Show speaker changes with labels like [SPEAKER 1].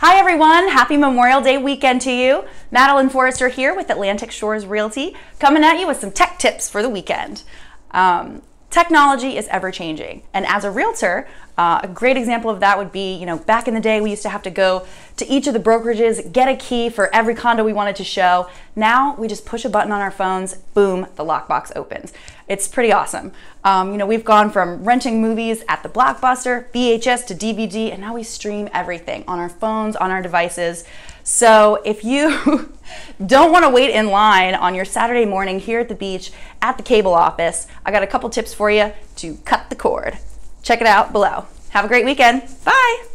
[SPEAKER 1] Hi, everyone. Happy Memorial Day weekend to you. Madeleine Forrester here with Atlantic Shores Realty, coming at you with some tech tips for the weekend. Um, technology is ever changing, and as a realtor, uh, a great example of that would be, you know, back in the day, we used to have to go to each of the brokerages, get a key for every condo we wanted to show. Now we just push a button on our phones, boom, the lockbox opens. It's pretty awesome. Um, you know, we've gone from renting movies at the Blockbuster, VHS to DVD, and now we stream everything on our phones, on our devices. So if you don't want to wait in line on your Saturday morning here at the beach at the cable office, I got a couple tips for you to cut the cord. Check it out below. Have a great weekend. Bye.